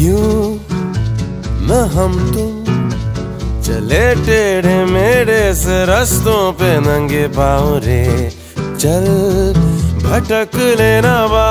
क्यों? न हम तुम चले टेढ़े मेरे से रस्तों पे नंगे पाँव रे। चल, भटक लेना बा